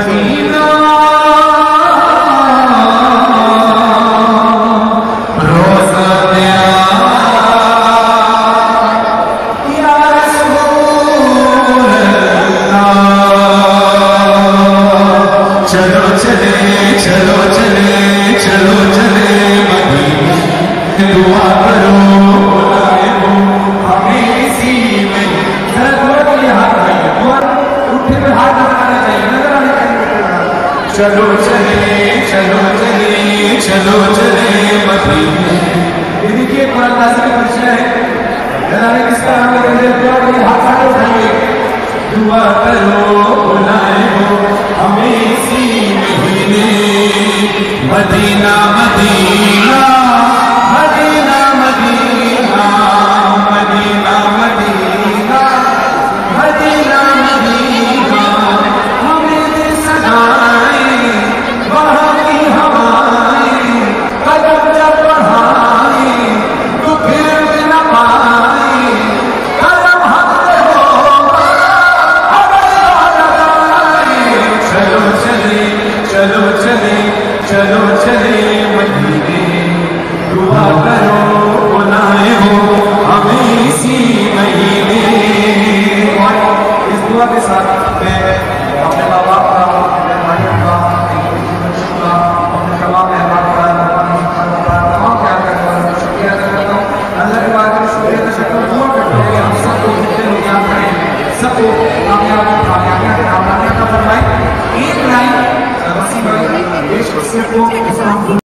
चलो चलो चले चलो चले चलो चले मदीने। देखिए कुरान का परिचय है किसका नाम है हाथ उठाइए। दुआ करो, बुलाए हो। हमें इसी महीने मदीना। चलो चले महीने दुआ करो बनाए हो, हमें इसी महीने। और इस दुआ के साथ मैं अपने माँ बाप का, अपने भाइयों का, अपने तमाम मेहमान का, तमाम प्यार करता हूँ शुक्रिया अदा करता हूँ। अल्लाह के बाद शुक्रिया अदा करता हूँ। दुआ करता हूँ कि हम सबको जितने लोग याद करें, सबको कामयाब, कामयाबियाँ कामयाबियाँ का फरमाएँ।